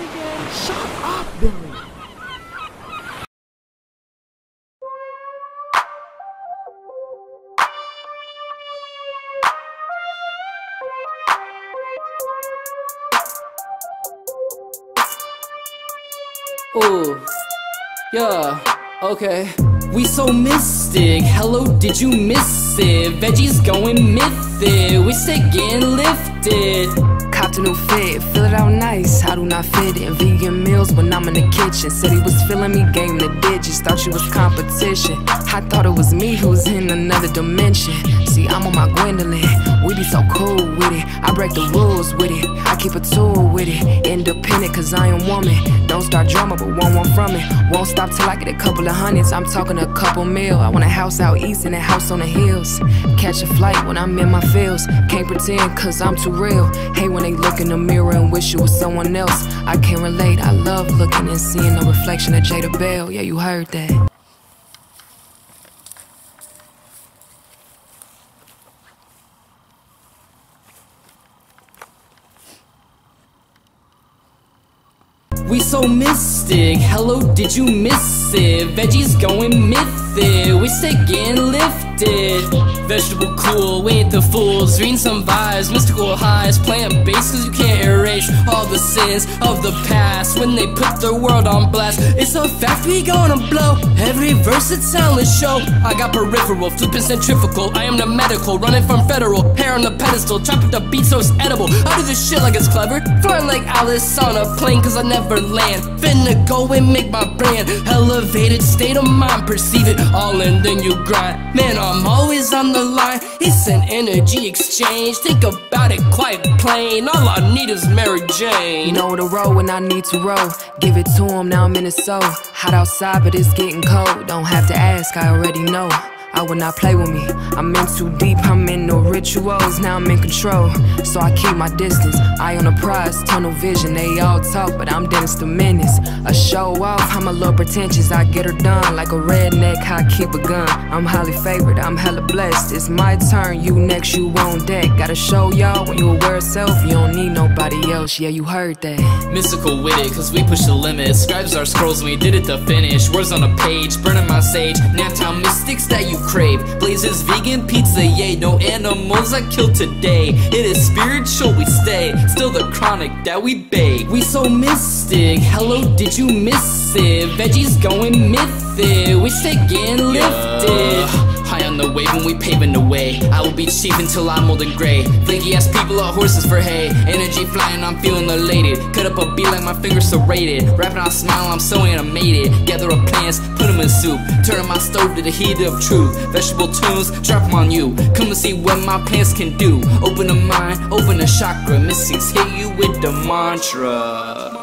again? Shut up, Billy. Ooh, yeah, okay. We so mystic. Hello, did you miss it? Veggies going mythic. We stay getting lifted. Copped a new fit, fill it out nice. I do not fit in vegan meals when I'm in the kitchen. Said he was feeling me, him the digits. Thought you was competition. I thought it was me who was in another dimension. See, I'm on my Gwendolyn. We be so cool with it. I break the rules with it. I keep a tool with it. Independent, cause I am woman. Don't start drama, but want one from it. Won't stop till I get a couple of hundreds. I'm talking a couple mil. I want a house out east and a house on the hills. Catch a flight when I'm in my fields. Can't pretend, cause I'm too real. Hate when they look in the mirror and wish it was someone else. I can't relate. I love looking and seeing the reflection of Jada Bell. Yeah, you heard that. So mystic. Hello, did you miss it? Veggies going mythic. We stay getting lifted. Vegetable cool, we ain't the fools. Reading some vibes, mystical highs. Playing bass cause you can't erase all the sins of the past. When they put their world on blast, it's a fact we gonna blow. Every verse it's soundless show. I got peripheral, flipping centrifugal. I am the medical, running from federal. Hair on the pedestal, chopping the beat so it's edible. I do this shit like it's clever. Flying like Alice on a plane cause I never land. Finna go and make my brand. Elevated state of mind, perceive it all and then you grind. Man, I'm always on the line. It's an energy exchange. Think about it quite plain. All I need is Mary Jane. Know the road when I need to roll. Give it to him, now I'm in the soul. Hot outside, but it's getting cold. Don't have to ask, I already know. I will not play with me. I'm in too deep, I'm in no rituals. Now I'm in control, so I keep my distance. Eye on the prize, tunnel vision. They all talk, but I'm Dennis the Menace. A show off, I'm a little pretentious. I get her done like a redneck. I keep a gun. I'm highly favored, I'm hella blessed. It's my turn, you next, you on deck. Gotta show y'all when you aware of self. You don't need nobody else. Yeah, you heard that. Mystical with it, cause we push the limits. Scribes our scrolls and we did it to finish. Words on a page, burning my sage. Naptown mystics that you crave. Blazes vegan pizza, yay. No animals I killed today. It is spiritual, we stay. Still the chronic that we bake. We so mystic. Hello, did you miss it? Veggies going mythic. We stay getting lifted. We paving the way. I will be chief until I'm old and gray. Flaky ass people are horses for hay. Energy flying, I'm feeling elated. Cut up a beat like my fingers serrated. Rapping, I smile, I'm so animated. Gather up plants, put them in soup. Turn my stove to the heat of truth. Vegetable tunes, drop 'em on you. Come and see what my pants can do. Open the mind, open the chakra. Mystics hit you with the mantra.